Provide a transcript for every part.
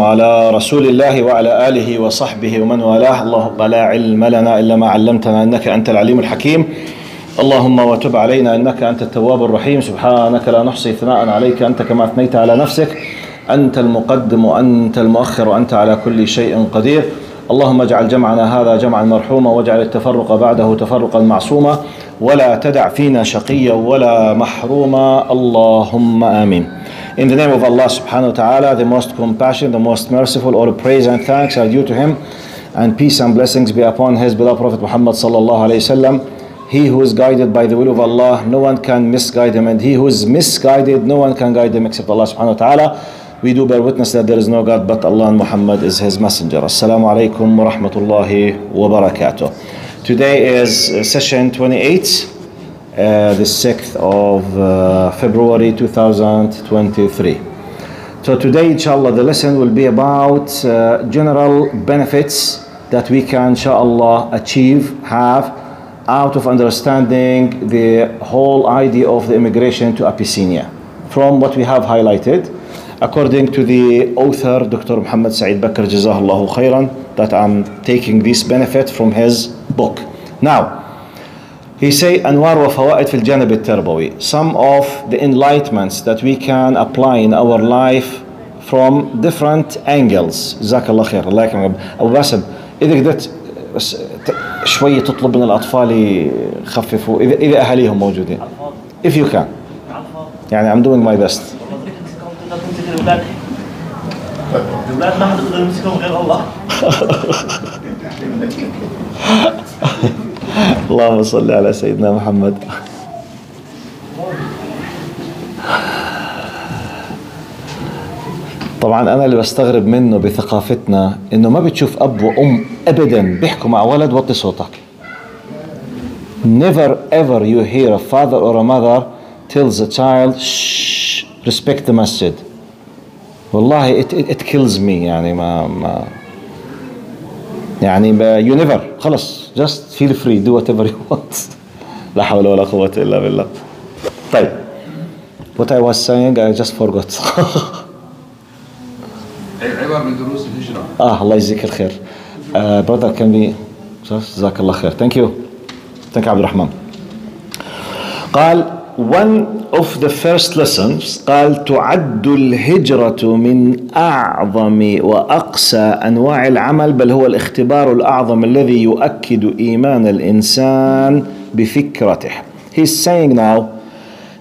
وعلى رسول الله وعلى آله وصحبه ومن والاه. اللهم لا علم لنا إلا ما علمتنا إنك أنت العليم الحكيم. اللهم وتب علينا إنك أنت التواب الرحيم. سبحانك لا نحصي ثناء عليك أنت كما أثنيت على نفسك. أنت المقدم وأنت المؤخر وأنت على كل شيء قدير. اللهم اجعل جمعنا هذا جمعا مرحوما واجعل التفرق بعده تفرقا معصوما. ولا تدع فينا شقيا ولا محروما. اللهم آمين. In the name of Allah subhanahu wa ta'ala, the most compassionate, the most merciful, all praise and thanks are due to Him, and peace and blessings be upon His beloved Prophet Muhammad sallallahu alayhi wasallam. He who is guided by the will of Allah, no one can misguide him, and he who is misguided, no one can guide him except Allah subhanahu wa ta'ala. We do bear witness that there is no God but Allah and Muhammad is His messenger. Assalamu alaikum wa rahmatullahi wa barakatuh. Today is session 28. Uh, the 6th of uh, February 2023. So today, inshallah, the lesson will be about uh, general benefits that we can, inshallah, achieve, have out of understanding the whole idea of the immigration to Abyssinia. From what we have highlighted, according to the author, Dr. Muhammad Sa'id Bakr, Jazahullahu Khairan, that I'm taking this benefit from his book. Now, he say أنوار وفوائد في الجانب التربوي some of the enlightenments that we can apply in our life from different angles. جزاك الله خير الله يكرمك أبو باسم إذا قدرت بس شوية تطلب من الأطفال يخففوا إذا إذا أهاليهم موجودين. If you can. يعني I'm doing my best. الاولاد ما حد يقدر يمسكهم غير الله اللهم صل على سيدنا محمد. طبعا أنا اللي بستغرب منه بثقافتنا إنه ما بتشوف أب وأم ابدا بيحكوا مع ولد وطي صوتك. Never ever you hear a father or a mother tells a child shh respect the masjid. والله it, it, it kills me يعني ما ما. يعني you never خلص. Just feel free do whatever you want لا حول ولا قوة إلا بالله طيب what I was saying I just forgot عبر من دروس الهجرة آه الله يجزيك الخير uh, brother can be جزاك الله خير thank you thank you عبد الرحمن قال one of the first lessons قال تعد الهجرة من أعظم وأقسى أنواع العمل بل هو الاختبار الأعظم الذي يؤكد إيمان الإنسان بفكرته He's saying now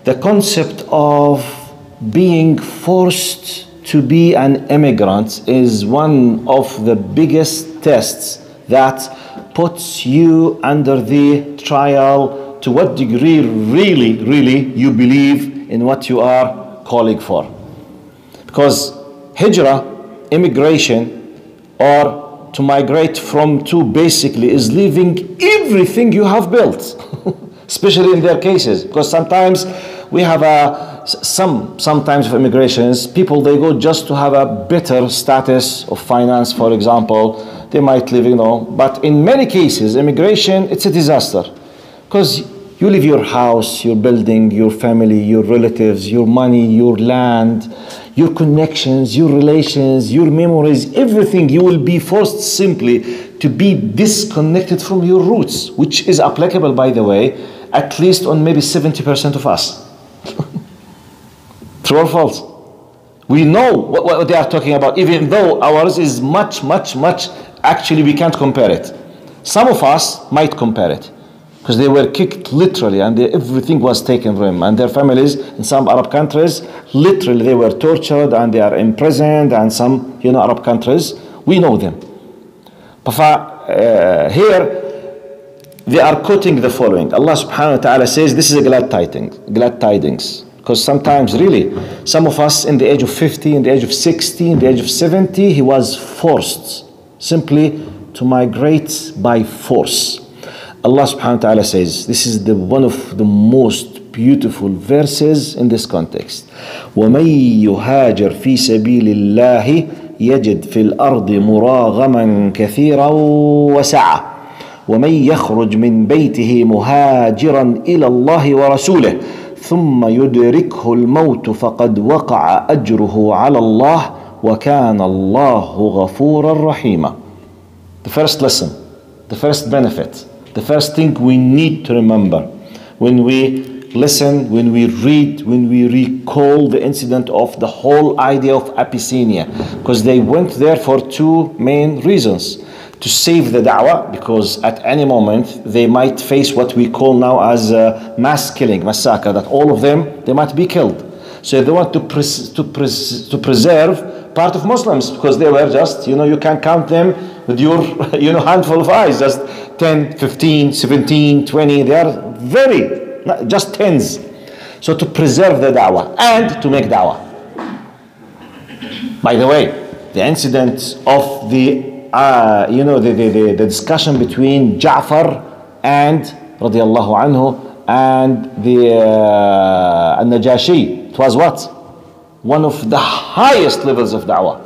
the concept of being forced to be an immigrant is one of the biggest tests that puts you under the trial to what degree really, really you believe in what you are calling for. Because hijrah, immigration, or to migrate from to basically is leaving everything you have built, especially in their cases. Because sometimes we have a some sometimes of immigrations people they go just to have a better status of finance for example they might live you know but in many cases immigration it's a disaster because you leave your house, your building, your family, your relatives, your money, your land, your connections, your relations, your memories, everything. You will be forced simply to be disconnected from your roots, which is applicable, by the way, at least on maybe 70% of us. True or false? We know what, what they are talking about, even though ours is much, much, much, actually, we can't compare it. Some of us might compare it because they were kicked literally and they, everything was taken from them. And their families in some arab countries literally they were tortured and they are imprisoned and some you know arab countries. We know them. But uh, here they are quoting the following. Allah subhanahu wa ta'ala says this is a glad tidings glad tidings. Because sometimes really some of us in the age of 50 in the age of 60 in the age of 70 he was forced simply to migrate by force Allah subhanahu wa ta'ala says, this is the one of the most beautiful verses in this context. وَمَن يُهَاجِرْ فِي سَبِيلِ اللَّهِ يجد في الأرض مراغما كثيرا وسعة ومن يخرج من بيته مهاجرا إلى الله ورسوله ثم يدركه الموت فقد وقع أجره على الله وكان الله غفورا رحيما The first lesson, the first benefit, the first thing we need to remember when we listen, when we read, when we recall the incident of the whole idea of Abyssinia, because they went there for two main reasons. To save the da'wah, because at any moment they might face what we call now as a mass killing, massacre, that all of them, they might be killed. So they want to, pres- to, pres- to preserve part of Muslims, because they were just, you know, you can count them with your, you know, handful of eyes, just 10, 15, 17, 20, they are very, just tens. So to preserve the da'wah and to make da'wah. By the way, the incident of the, uh, you know, the, the, the, the discussion between Ja'far and, radiallahu anhu, and the uh, Najashi, it was what? One of the highest levels of da'wah.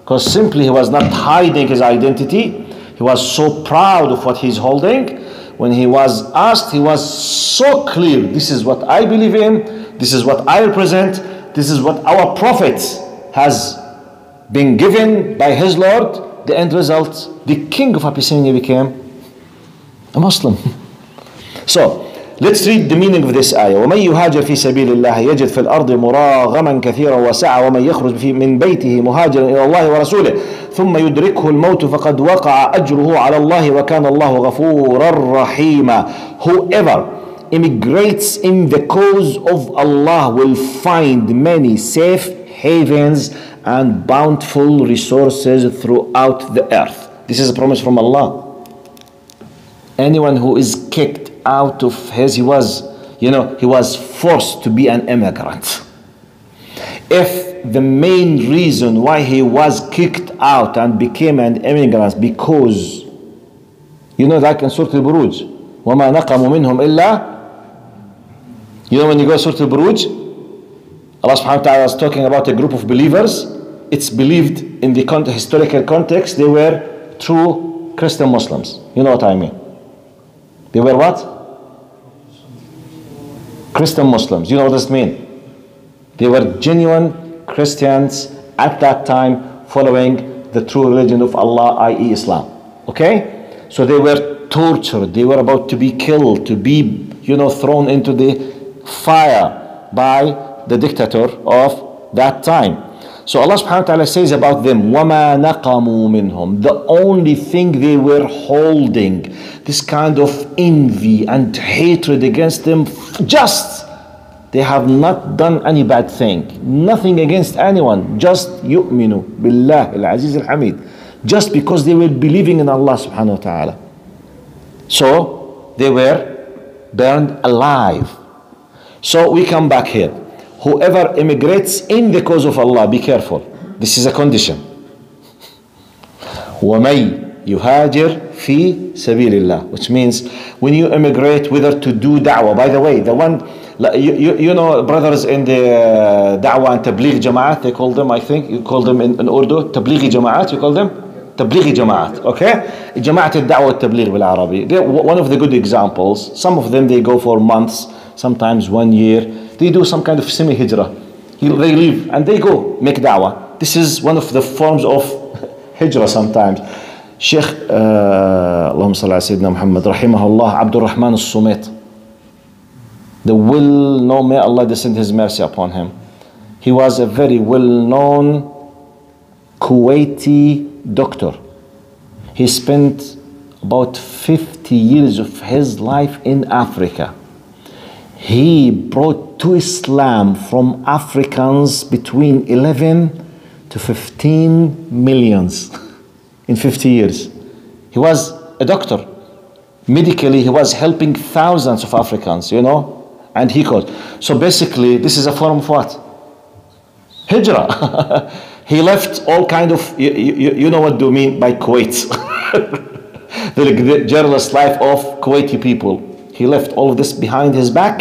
Because simply he was not hiding his identity, he was so proud of what he's holding. When he was asked, he was so clear this is what I believe in, this is what I represent, this is what our Prophet has been given by his Lord, the end result, the king of Abyssinia became a Muslim. So, let's read the meaning of this ayah. ومن يهاجر في سبيل الله يجد في الأرض مراغما كثيرا وسعة ومن يخرج من بيته مهاجرا إلى الله ورسوله ثم يدركه الموت فقد وقع أجره على الله وكان الله غفورا رحيما Whoever immigrates in the cause of Allah will find many safe havens and bountiful resources throughout the earth. This is a promise from Allah. Anyone who is kicked out of his, he was, you know, he was forced to be an immigrant. If the main reason why he was kicked out and became an immigrant because, you know, like in Surah Al-Buruj, وَمَا نَقَمُوا مِنْهُمْ إِلَّا You know when you go to Surah Al-Buruj, Allah subhanahu wa ta'ala is talking about a group of believers. It's believed in the con- historical context they were true Christian Muslims. You know what I mean? They were what? Christian Muslims. You know what this means? They were genuine Christians at that time following the true religion of Allah, i.e. Islam. Okay? So they were tortured. They were about to be killed, to be, you know, thrown into the fire by the dictator of that time. So Allah subhanahu wa ta'ala says about them, وَمَا نَقَمُوا مِنْهُمْ The only thing they were holding, this kind of envy and hatred against them, just they have not done any bad thing. Nothing against anyone. Just يؤمنوا بالله العزيز الحميد. Just because they were believing in Allah subhanahu wa ta'ala. So they were burned alive. So we come back here. Whoever immigrates in the cause of Allah, be careful. This is a condition. وَمَن يُهَاجِرْ فِي سَبِيلِ اللَّهِ Which means when you immigrate, whether to do da'wah. By the way, the one, you, you, you know brothers in the uh, da'wah and tabligh jama'at, they call them, I think, you call them in, in Urdu, tablighi jama'at, you call them? تبليغي جماعات okay جماعة الدعوة والتبليغ بالعربي They're one of the good examples some of them they go for months sometimes one year they do some kind of semi hijrah. They leave and they go make da'wah. This is one of the forms of hijrah sometimes. Sheikh, uh, Allahumma salli ala Sayyidina Muhammad, rahimahullah, Abdul Rahman al Sumait. The well known, may Allah descend His mercy upon him. He was a very well known Kuwaiti doctor. He spent about 50 years of his life in Africa. He brought to Islam from Africans between 11 to 15 millions in 50 years. He was a doctor. Medically, he was helping thousands of Africans, you know, and he could. So basically, this is a form of what? Hijrah. he left all kind of you, you, you know what do you mean by Kuwait the, the journalist life of Kuwaiti people he left all of this behind his back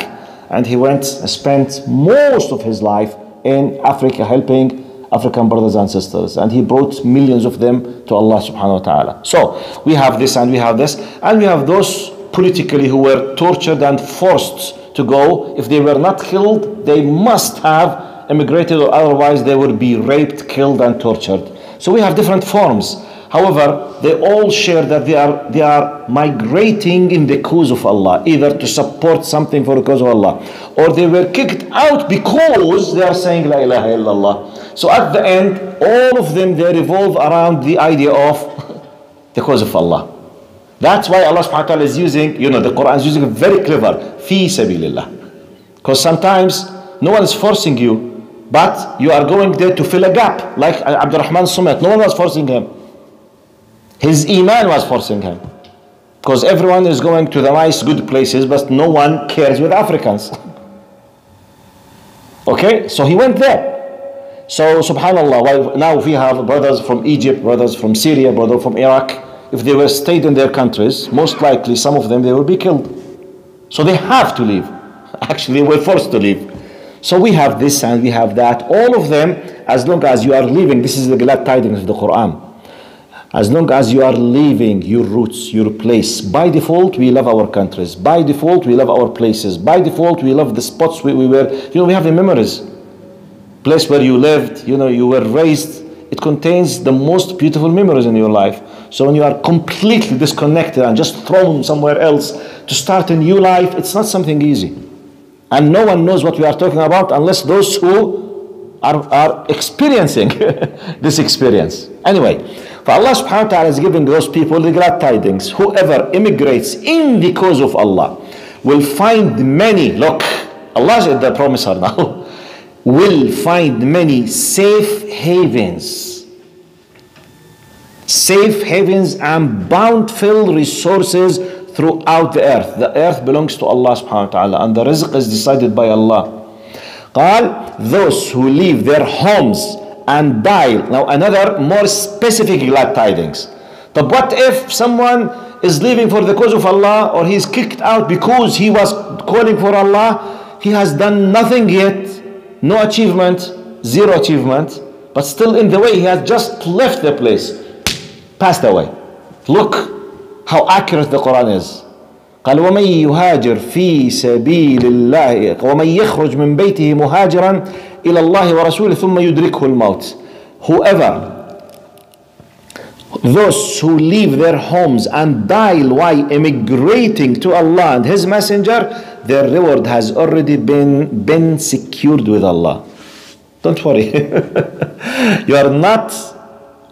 and he went and spent most of his life in Africa helping African brothers and sisters and he brought millions of them to Allah subhanahu wa ta'ala so we have this and we have this and we have those politically who were tortured and forced to go if they were not killed they must have immigrated or otherwise, they would be raped, killed, and tortured. So we have different forms. However, they all share that they are, they are migrating in the cause of Allah, either to support something for the cause of Allah, or they were kicked out because they are saying La ilaha illallah. So at the end, all of them they revolve around the idea of the cause of Allah. That's why Allah subhanahu wa ta'ala is using, you know, the Quran is using it very clever, fi sabilillah. Because sometimes no one is forcing you, but you are going there to fill a gap, like Abdurrahman Sumait. No one was forcing him. His iman was forcing him. Because everyone is going to the nice, good places, but no one cares with Africans. okay, so he went there. So, subhanAllah, now we have brothers from Egypt, brothers from Syria, brothers from Iraq. If they were stayed in their countries, most likely some of them they will be killed. So they have to leave. Actually, were forced to leave. So we have this and we have that. All of them, as long as you are leaving, this is the glad tidings of the Quran. As long as you are leaving your roots, your place, by default, we love our countries. By default, we love our places. By default, we love the spots we, we were. You know, we have the memories. Place where you lived, you know, you were raised. It contains the most beautiful memories in your life. So when you are completely disconnected and just thrown somewhere else to start a new life, it's not something easy. And no one knows what we are talking about unless those who are, are experiencing this experience. Anyway, for Allah subhanahu wa ta'ala is giving those people the glad tidings. Whoever immigrates in the cause of Allah will find many, look, Allah is the promiser now, will find many safe havens. Safe havens and bountiful resources throughout the earth. The earth belongs to Allah subhanahu wa ta'ala and the rizq is decided by Allah. قال those who leave their homes and die. Now another more specific glad tidings. But what if someone is leaving for the cause of Allah or he is kicked out because he was calling for Allah? He has done nothing yet, no achievement, zero achievement, but still in the way he has just left the place, passed away. Look how accurate the Quran is. قال ومن يهاجر في سبيل الله ومن يخرج من بيته مهاجرا إلى الله ورسوله ثم يدركه الموت whoever those who leave their homes and die while emigrating to Allah and His Messenger, their reward has already been, been secured with Allah. Don't worry. you are not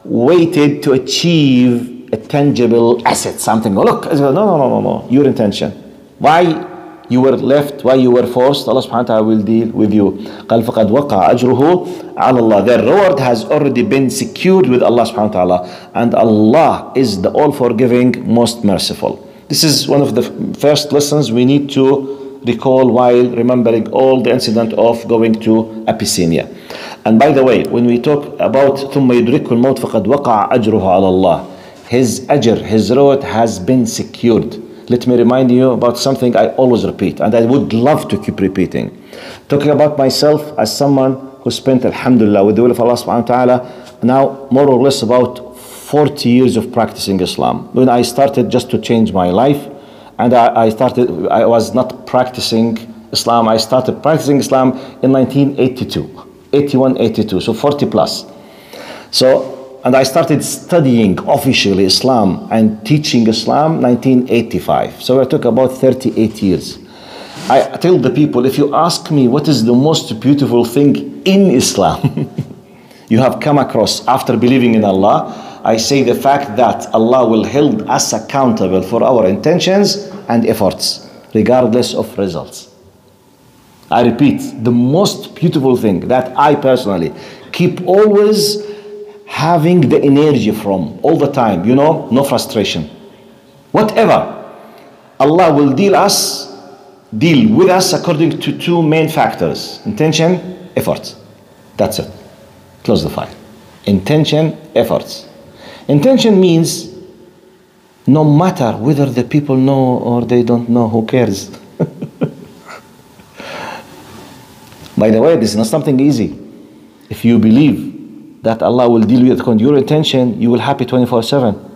waited to achieve a tangible asset, something. Oh, look, no, no, no, no, no. Your intention. Why you were left, why you were forced, Allah subhanahu wa ta'ala will deal with you. قال فقد وقع أجره على الله. Their reward has already been secured with Allah subhanahu wa ta'ala. And Allah is the all forgiving, most merciful. This is one of the first lessons we need to recall while remembering all the incident of going to Abyssinia. And by the way, when we talk about ثم يدركه الموت فقد وقع أجره على الله. his ajr, his reward has been secured let me remind you about something I always repeat, and I would love to keep repeating. Talking about myself as someone who spent, alhamdulillah, with the will of Allah subhanahu wa ta'ala, now more or less about 40 years of practicing Islam. When I started just to change my life, and I, I started, I was not practicing Islam, I started practicing Islam in 1982, 81, 82, so 40 plus. So and I started studying officially Islam and teaching Islam 1985. So I took about 38 years. I tell the people if you ask me what is the most beautiful thing in Islam you have come across after believing in Allah, I say the fact that Allah will hold us accountable for our intentions and efforts, regardless of results. I repeat, the most beautiful thing that I personally keep always having the energy from all the time, you know, no frustration. Whatever. Allah will deal us, deal with us according to two main factors intention, efforts. That's it. Close the file. Intention, efforts. Intention means no matter whether the people know or they don't know, who cares? By the way, this is not something easy. If you believe that Allah will deal with your intention, you will happy 24 7.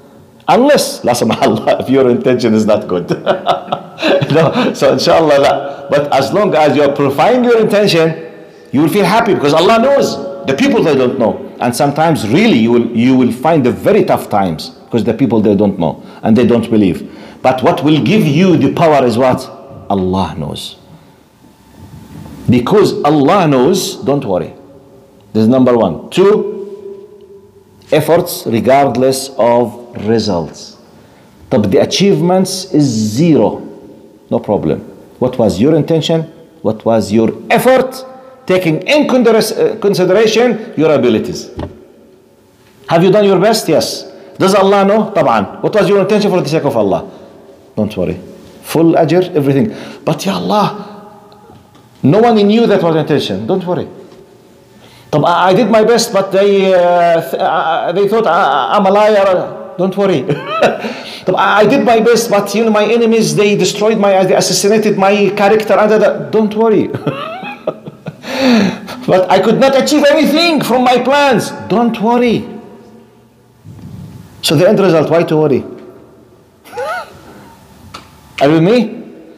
Unless, la Allah, if your intention is not good. no, so inshallah, la. but as long as you are purifying your intention, You will feel happy because Allah knows the people they don't know. And sometimes really you will you will find the very tough times because the people they don't know and they don't believe. But what will give you the power is what? Allah knows. Because Allah knows, don't worry. This is number one. Two, efforts regardless of results. But the achievements is zero. No problem. What was your intention? What was your effort? Taking in consider- uh, consideration your abilities. Have you done your best? Yes. Does Allah know? طبعا. What was your intention for the sake of Allah? Don't worry. Full ajr, everything. But Ya Allah, no one knew that was intention. Don't worry. طب I I did my best, but they uh, th- uh, they thought I, I'm a liar. Don't worry. طب I I did my best, but you know my enemies they destroyed my, they assassinated my character. and that- Don't worry. but I could not achieve anything from my plans. Don't worry. So the end result, why to worry? Are you with me?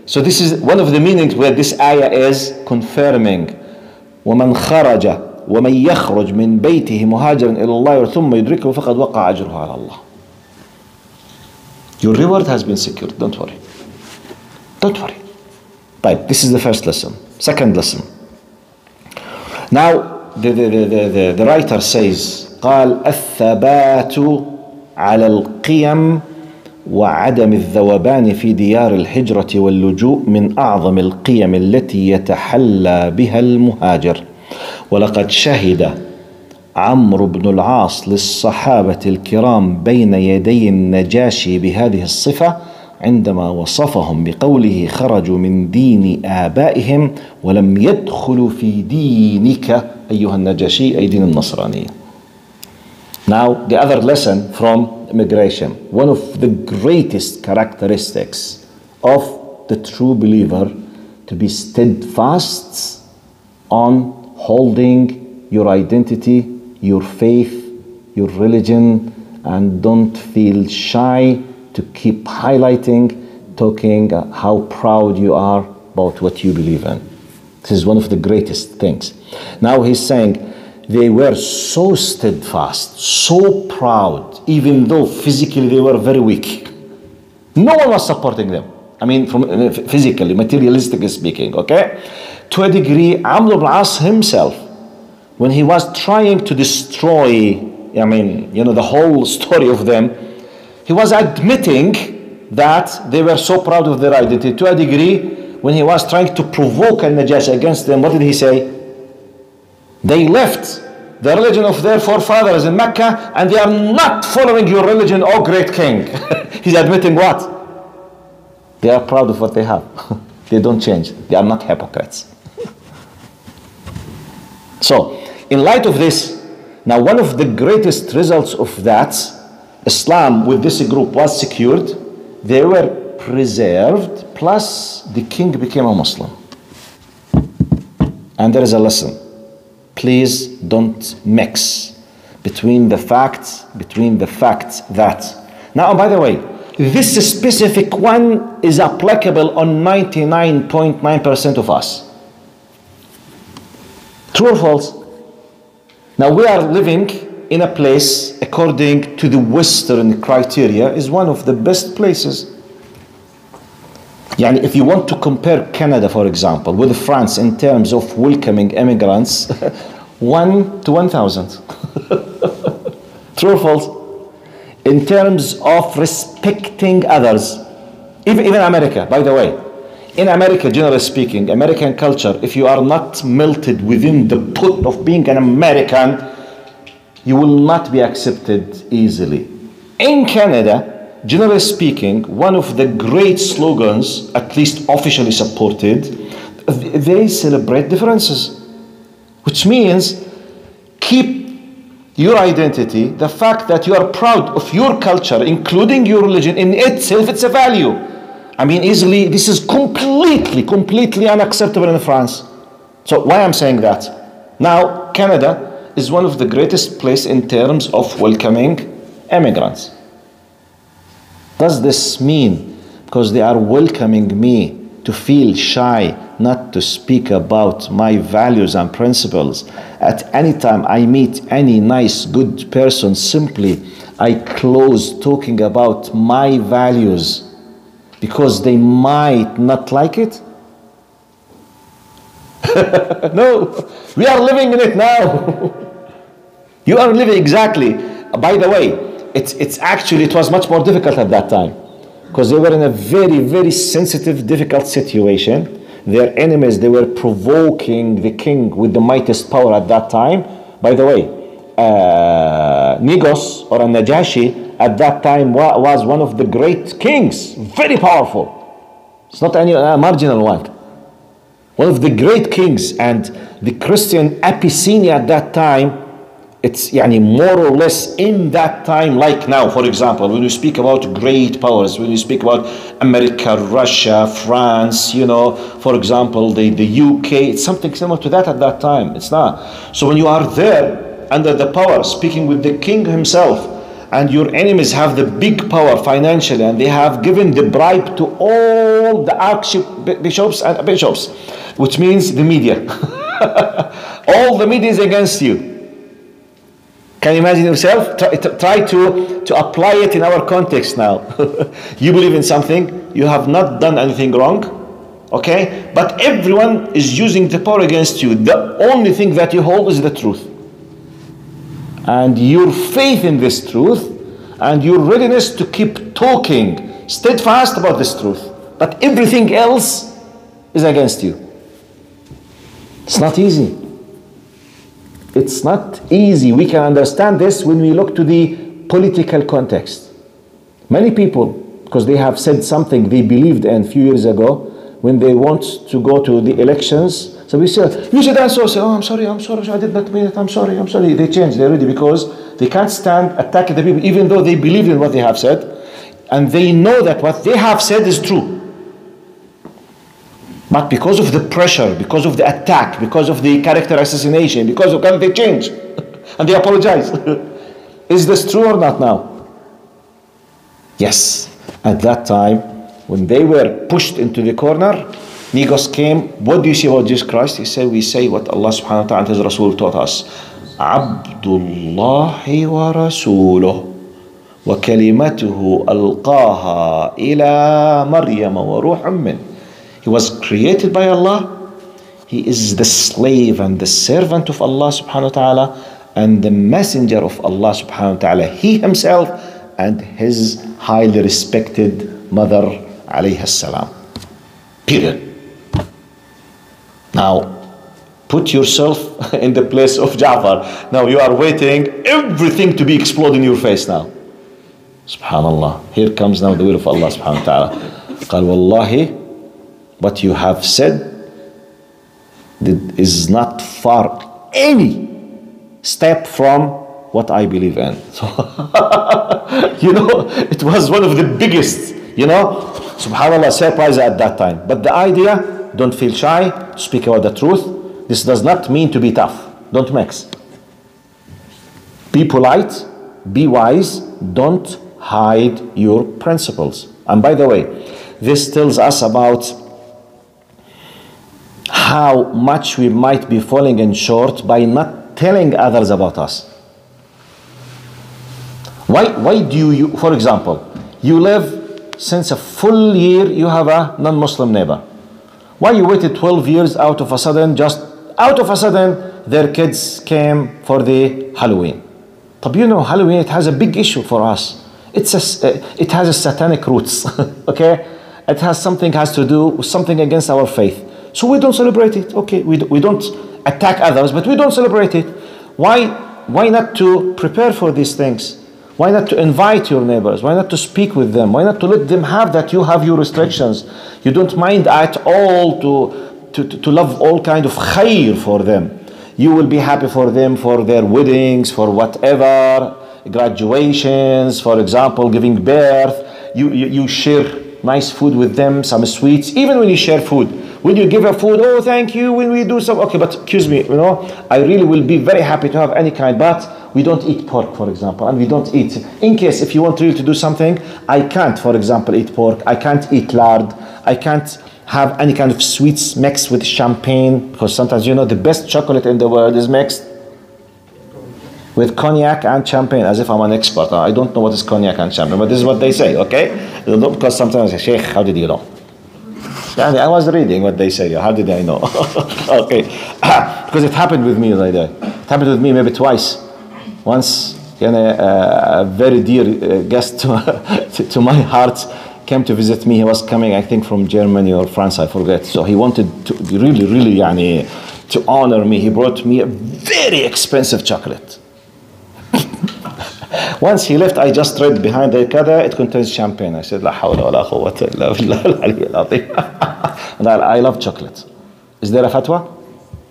So this is one of the meanings where this ayah is confirming ومن خرج ومن يخرج من بيته مهاجرا إلى الله ثم يدركه فقد وقع أجره على الله Your reward has been secured, don't worry. Don't worry. Right, this is the first lesson. Second lesson. Now, the, the, the, the, the, writer says, قال الثبات على القيم وعدم الذوبان في ديار الهجرة واللجوء من أعظم القيم التي يتحلى بها المهاجر ولقد شهد عمرو بن العاص للصحابة الكرام بين يدي النجاشي بهذه الصفة عندما وصفهم بقوله خرجوا من دين آبائهم ولم يدخلوا في دينك أيها النجاشي أي دين النصرانية Now, the other lesson from immigration. One of the greatest characteristics of the true believer to be steadfast on holding your identity, your faith, your religion, and don't feel shy to keep highlighting, talking how proud you are about what you believe in. This is one of the greatest things. Now he's saying, they were so steadfast, so proud, even though physically they were very weak. No one was supporting them. I mean, from uh, physically, materialistically speaking, okay? To a degree, Amr ibn As himself, when he was trying to destroy, I mean, you know, the whole story of them, he was admitting that they were so proud of their identity. To a degree, when he was trying to provoke Al-Najash against them, what did he say? They left the religion of their forefathers in Mecca and they are not following your religion, O great king. He's admitting what? They are proud of what they have. they don't change. They are not hypocrites. So, in light of this, now one of the greatest results of that, Islam with this group was secured, they were preserved, plus the king became a Muslim. And there is a lesson. Please don't mix between the facts between the facts that. Now by the way this specific one is applicable on 99.9% of us True or false? Now we are living in a place according to the Western criteria is one of the best places. Yani if you want to compare Canada, for example, with France in terms of welcoming immigrants, one to 1,000. True or false? In terms of respecting others, even, even America, by the way, in America generally speaking American culture if you are not melted within the put of being an American you will not be accepted easily in Canada generally speaking, one of the great slogans, at least officially supported, they celebrate differences, which means keep your identity, the fact that you are proud of your culture, including your religion, in itself, it's a value. I mean, easily, this is completely, completely unacceptable in France. So, why I'm saying that? Now, Canada is one of the greatest place in terms of welcoming immigrants. Does this mean because they are welcoming me to feel shy not to speak about my values and principles. At any time I meet any nice, good person, simply I close talking about my values because they might not like it. no, we are living in it now. you are living exactly. By the way, it's, it's actually, it was much more difficult at that time because they were in a very, very sensitive, difficult situation. Their enemies, they were provoking the king with the mightiest power at that time. By the way, uh, Negus or Najashi at that time was one of the great kings, very powerful. It's not any uh, marginal one. One of the great kings and the Christian Abyssinia at that time, it's yani, more or less in that time, like now, for example, when you speak about great powers, when you speak about America, Russia, France, you know, for example, the, the UK, it's something similar to that at that time. It's not. So when you are there under the power, speaking with the king himself, and your enemies have the big power financially and they have given the bribe to all the archbishops and bishops which means the media all the media is against you can you imagine yourself? Try, try to, to apply it in our context now. you believe in something, you have not done anything wrong, okay? But everyone is using the power against you. The only thing that you hold is the truth. And your faith in this truth and your readiness to keep talking steadfast about this truth. But everything else is against you. It's not easy. It's not easy. We can understand this when we look to the political context. Many people, because they have said something they believed in a few years ago, when they want to go to the elections, so we say, you should answer, say, oh, I'm sorry, I'm sorry, I did not mean it, I'm sorry, I'm sorry. They change, they already, because they can't stand attacking the people, even though they believe in what they have said, and they know that what they have said is true. But because of the pressure, because of the attack, because of the character assassination, because of they change and they apologize. Is this true or not now? Yes. At that time, when they were pushed into the corner, Negus came, what do you say about Jesus Christ? He said, we say what Allah subhanahu wa ta'ala and his Rasul taught us. Abdullah wa Rasuluh. وكلمته ألقاها إلى مريم وروح منه He was created by Allah. He is the slave and the servant of Allah subhanahu wa ta'ala and the messenger of Allah subhanahu wa ta'ala. He himself and his highly respected mother alayhi salam. Period. Now, put yourself in the place of Ja'far. Now you are waiting everything to be exploded in your face now. Subhanallah. Here comes now the will of Allah subhanahu wa ta'ala. قال والله what you have said is not far any step from what I believe in. So, you know, it was one of the biggest, you know, subhanAllah, surprise at that time. But the idea, don't feel shy, speak about the truth. This does not mean to be tough. Don't mix. Be polite, be wise, don't hide your principles. And by the way, this tells us about how much we might be falling in short by not telling others about us. Why, why do you, for example, you live since a full year, you have a non Muslim neighbor. Why you waited 12 years out of a sudden, just out of a sudden, their kids came for the Halloween? But you know, Halloween, it has a big issue for us. It's a, it has a satanic roots, okay? It has something has to do with something against our faith. So we don't celebrate it. Okay, we, we don't attack others, but we don't celebrate it. Why, why not to prepare for these things? Why not to invite your neighbors? Why not to speak with them? Why not to let them have that you have your restrictions? You don't mind at all to, to, to love all kind of khair for them. You will be happy for them for their weddings, for whatever, graduations, for example, giving birth. You, you, you share nice food with them, some sweets, even when you share food. When you give a food, oh, thank you. When we do some, okay, but excuse me, you know, I really will be very happy to have any kind, but we don't eat pork, for example, and we don't eat. In case if you want really to do something, I can't, for example, eat pork. I can't eat lard. I can't have any kind of sweets mixed with champagne because sometimes you know the best chocolate in the world is mixed with cognac and champagne as if I'm an expert. I don't know what is cognac and champagne, but this is what they say, okay? Because sometimes I say, Sheikh, how did you know? I was reading what they say. How did I know? okay. because it happened with me like. It happened with me maybe twice. Once, yani, uh, a very dear uh, guest to, to, to my heart came to visit me. He was coming, I think, from Germany or France, I forget. So he wanted to really, really, yani, to honor me. He brought me a very expensive chocolate. Once he left, I just read behind the kada, it contains champagne. I said, La hawla wa la quwwata illa billah. And I, I love chocolate. Is there a fatwa?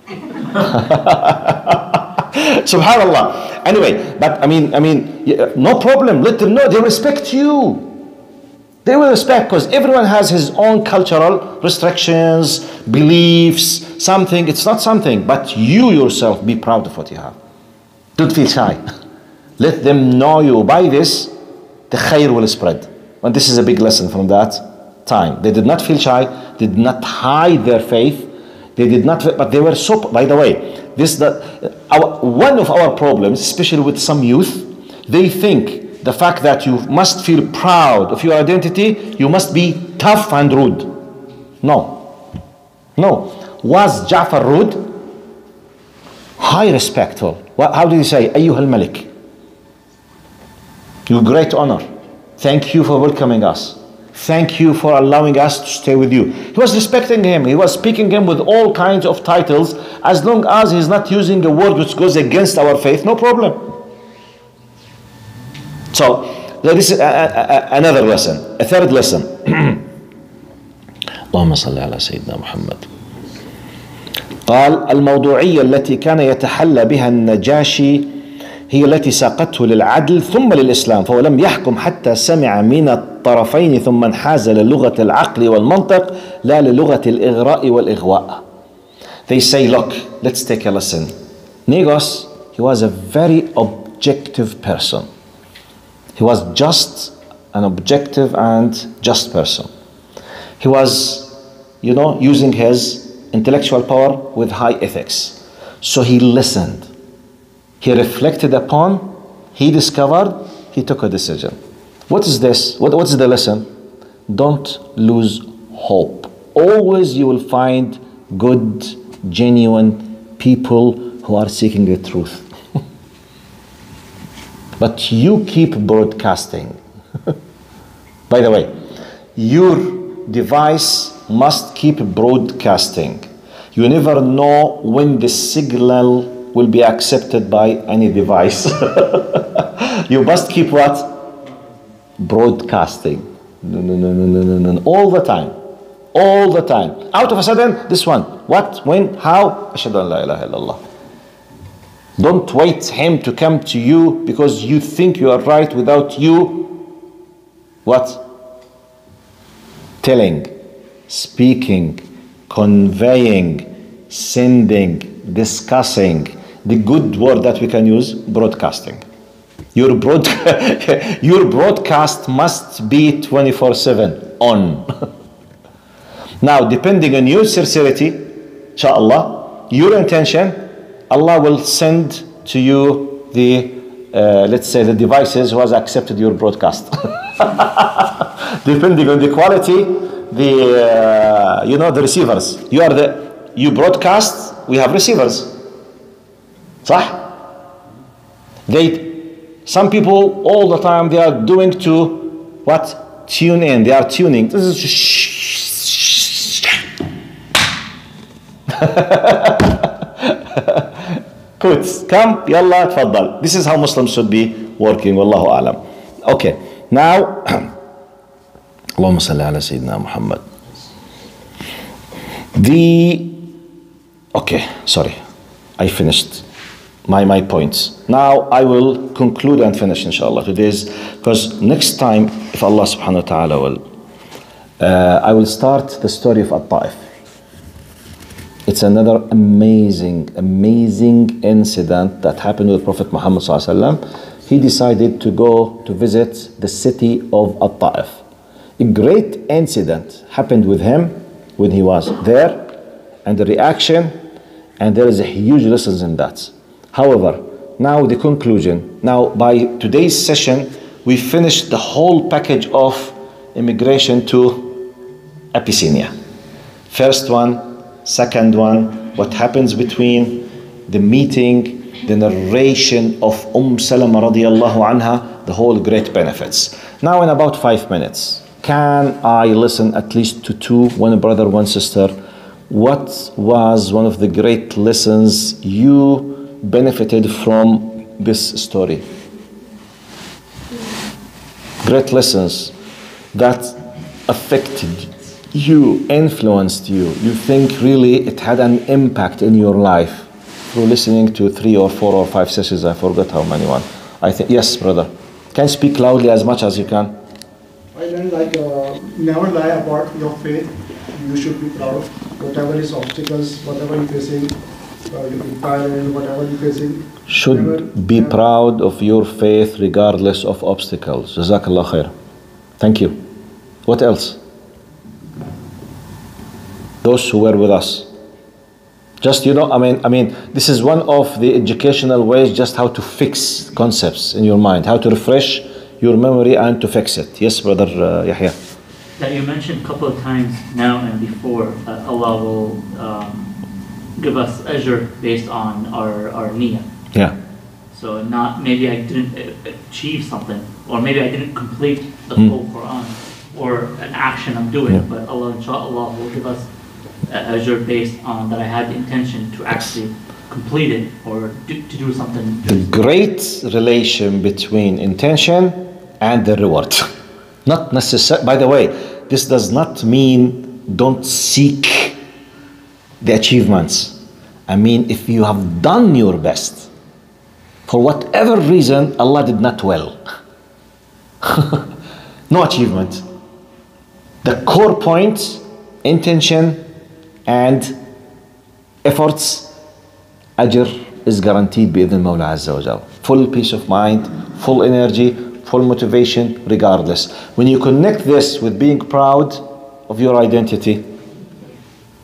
Subhanallah. Anyway, but I mean, I mean, no problem. Let them know they respect you. They will respect because everyone has his own cultural restrictions, beliefs, something. It's not something, but you yourself be proud of what you have. Don't feel shy. Let them know you. By this, the khair will spread. And this is a big lesson from that time. They did not feel shy, they did not hide their faith. They did not, but they were so, by the way, this that our, one of our problems, especially with some youth, they think the fact that you must feel proud of your identity, you must be tough and rude. No. No. Was Ja'far rude? High respectful. What, how did he say? أيها الملك. Your great honor. Thank you for welcoming us. Thank you for allowing us to stay with you. He was respecting him. He was speaking him with all kinds of titles. As long as he's not using a word which goes against our faith, no problem. So, this is a- a- a- another lesson. A third lesson. اللهم صل على سيدنا محمد. قال الموضوعية التي كان يتحلى بها النجاشي هي التي ساقته للعدل ثم للإسلام فهو لم يحكم حتى سمع من الطرفين ثم انحاز للغة العقل والمنطق لا للغة الإغراء والإغواء They say look let's take a lesson Negos he was a very objective person He was just an objective and just person He was you know using his intellectual power with high ethics so he listened he reflected upon, he discovered, he took a decision. What is this? What, what is the lesson? Don't lose hope. Always you will find good, genuine people who are seeking the truth. but you keep broadcasting. By the way, your device must keep broadcasting. You never know when the signal will be accepted by any device. you must keep what? Broadcasting. No, no, no, no, no, no, no. All the time. All the time. Out of a sudden, this one. What? When? How? Ashhadu an la ilaha illallah. Don't wait him to come to you because you think you are right without you. What? Telling, speaking, conveying, sending, discussing. The good word that we can use, broadcasting. Your, broad, your broadcast must be 24 7 on. now, depending on your sincerity, inshallah, your intention, Allah will send to you the, uh, let's say, the devices who has accepted your broadcast. depending on the quality, the, uh, you know, the receivers. You are the, you broadcast, we have receivers. صح? They, some people all the time they are doing to what? Tune in. They are tuning. This is shh Quds, come, yalla. This is how Muslims should be working, wallahu alam. Okay, now, Allahumma salli ala Sayyidina Muhammad. The, okay, sorry, I finished my my points. Now I will conclude and finish inshallah today's because next time, if Allah subhanahu wa ta'ala will, uh, I will start the story of At-Ta'if. It's another amazing, amazing incident that happened with Prophet Muhammad. He decided to go to visit the city of At-Ta'if. A great incident happened with him when he was there and the reaction, and there is a huge lessons in that. However, now the conclusion. Now, by today's session, we finished the whole package of immigration to Abyssinia. First one, second one, what happens between the meeting, the narration of Umm Salama radiallahu anha, the whole great benefits. Now, in about five minutes, can I listen at least to two, one brother, one sister? What was one of the great lessons you benefited from this story? Great lessons that affected you, influenced you. You think really it had an impact in your life through listening to three or four or five sessions. I forgot how many one. I think yes, brother. Can speak loudly as much as you can. I learned like uh, never lie about your faith. You should be proud. of Whatever is obstacles, whatever you're facing, Should be proud of your faith regardless of obstacles. Jazakallah khair. Thank you. What else? Those who were with us. Just you know, I mean, I mean, this is one of the educational ways just how to fix concepts in your mind, how to refresh your memory and to fix it. Yes, brother uh, Yahya. that you mentioned a couple of times now and before, uh, Allah will um, give us ajr based on our, our niyyah. Yeah. So not, maybe I didn't uh, achieve something, or maybe I didn't complete the Hmm. whole Quran, or an action I'm doing, Yeah. but Allah, inshallah, will give us a ajr based on that I had the intention to actually complete it, or do, to do something. The great relation between intention and the reward. Not necessary. By the way, this does not mean don't seek the achievements. I mean, if you have done your best, for whatever reason, Allah did not well. no achievement. The core point, intention, and efforts, ajr is guaranteed by the Mawla Azza wa Jal. Full peace of mind, full energy, full motivation, regardless. When you connect this with being proud of your identity,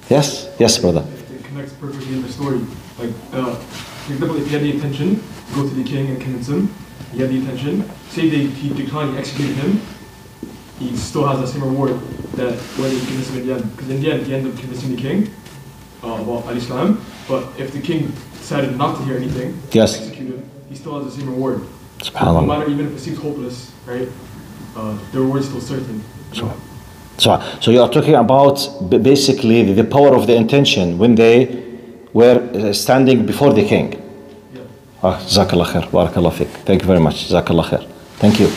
yes, yes, brother. It connects perfectly in the story. Like, uh, for example, if he had the intention to go to the king and convince him, he had the intention, say they, he declined, executed him, he still has the same reward that when he convinced him in the end. Because in the end, he ended up convincing the king uh, about al-Islam, but if the king decided not to hear anything, Yes. execute him, he still has the same reward. No Subhanallah. matter even if it seems hopeless, right? Uh, the reward is still certain. So, so, so you are talking about basically the power of the intention when they were uh, standing before the king. Ah, Jazakallah khair. Barakallah. Thank you very much. Jazakallah khair. Thank you.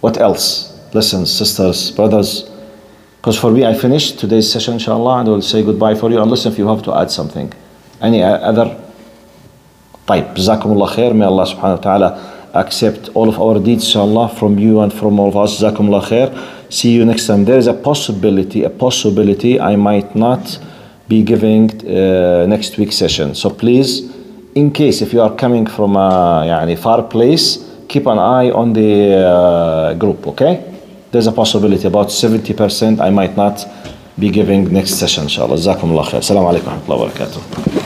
What else? Listen, sisters, brothers. Because for me, I finished today's session, inshallah, and I will say goodbye for you. And listen, if you have to add something. Any uh, other? Type. Jazakumullah khair. May Allah subhanahu wa ta'ala accept all of our deeds, inshallah, from you and from all of us. Jazakumullah khair see you next time there is a possibility a possibility I might not be giving uh, next week's session so please in case if you are coming from a يعني far place keep an eye on the uh, group okay there's a possibility about 70% I might not be giving next session inshallah جزاكم الله خير السلام عليكم ورحمة الله وبركاته